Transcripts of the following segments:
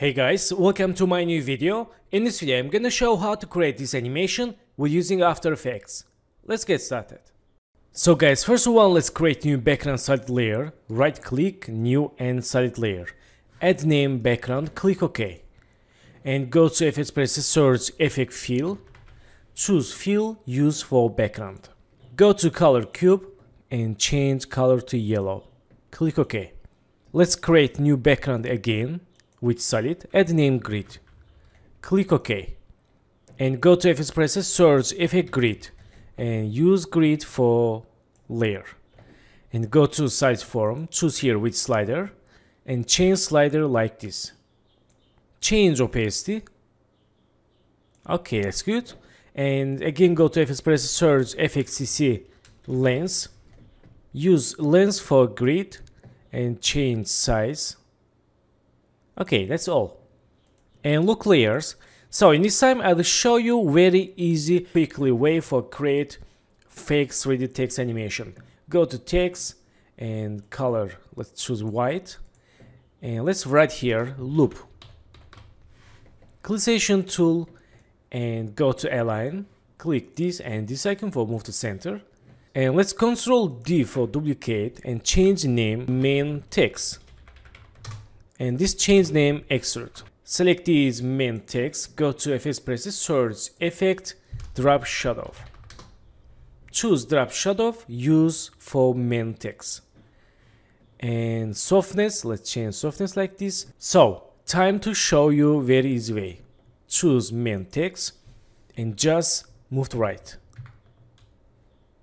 Hey guys, welcome to my new video. In this video I'm gonna show how to create this animation with using After Effects. Let's get started. So guys, first of all let's create new background solid layer. Right click, new and solid layer. Add name background, click OK. And go to Effects Preset, search Effect Fill. Choose Fill, use for background. Go to Color Cube and change color to yellow. Click OK. Let's create new background again with solid, add name grid. Click OK. And go to Preset, search Effect Grid and use grid for layer. And go to size form, choose here with slider and change slider like this. Change opacity. Okay, that's good. And again go to Preset, search FXCC lens. Use lens for grid and change size Okay, that's all. And look layers. So in this time I'll show you very easy, quickly way for create fake 3D text animation. Go to text and color. Let's choose white. And let's write here loop. Clickation tool and go to align. Click this and this icon for move to center. And let's control D for duplicate and change name main text and this change name extrude. Select these main text, go to Effects Preset, search Effect, Drop Shadow. Choose Drop Shadow, use for main text. And softness, let's change softness like this. So, time to show you very easy way. Choose main text and just move to right.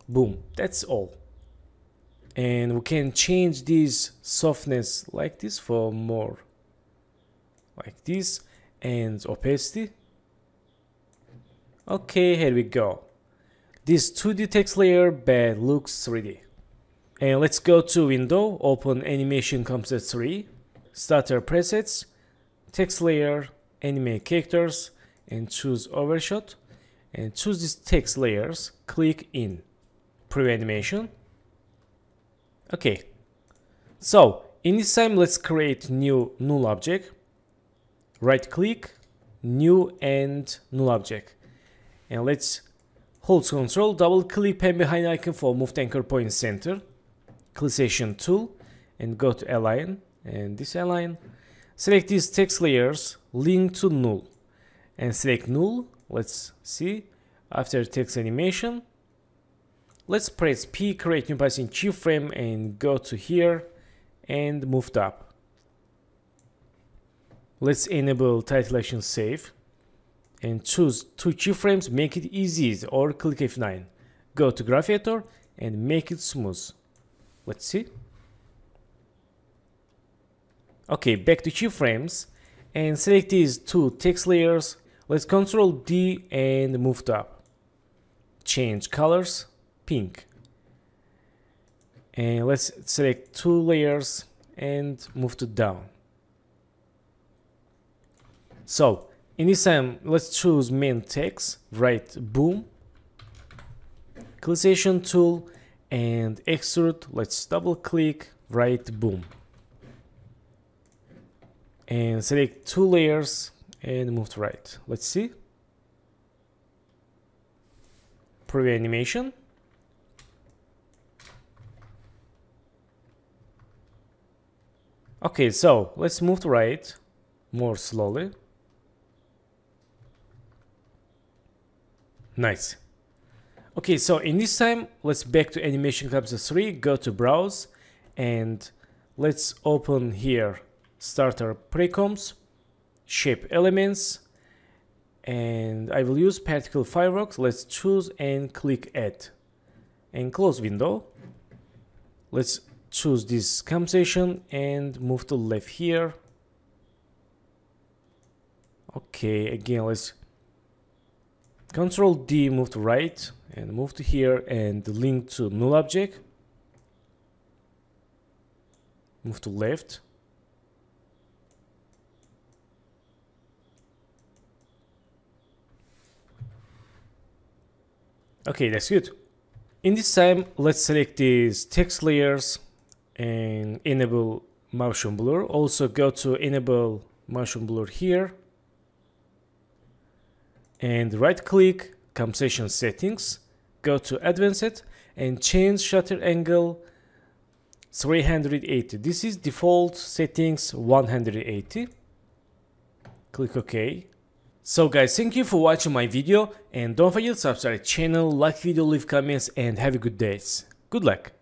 Boom, that's all and we can change this softness like this for more. Like this and opacity. Okay here we go. This 2d text layer bad looks 3d and let's go to window open animation composer 3 starter presets text layer animate characters and choose overshot. And choose these text layers click in. Preview animation Okay, so in this time let's create new null object. Right click, new and null object. And let's hold control, double click pan behind icon for move anchor point center. Clickation tool and go to align and this align. Select these text layers, link to null and select null. Let's see after text animation Let's press P, create new path in keyframe and go to here and move up. Let's enable title action save and choose two keyframes, make it easy or click F9. Go to graph editor and make it smooth. Let's see. Okay, back to keyframes and select these two text layers. Let's control D and move up. Change colors pink. And let's select two layers and move to down. So in this time let's choose main text write boom clickation tool and extrude. Let's double click write boom. And select two layers and move to right. Let's see. Preview animation Okay, so let's move to right more slowly. Nice. Okay, so in this time, let's back to Animation Composer 3, go to Browse, and let's open here Starter Precoms, Shape Elements, and I will use Particle Fireworks. Let's choose and click Add, and close window. Let's choose this compensation and move to left here. Okay again let's control D move to right and move to here and link to null object. Move to left. Okay that's good. In this time let's select these text layers and enable motion blur. Also go to enable motion blur here. And right click composition settings go to advanced and change shutter angle 380 this is default settings 180 click ok. So guys thank you for watching my video and don't forget to subscribe channel like video leave comments and have a good days. Good luck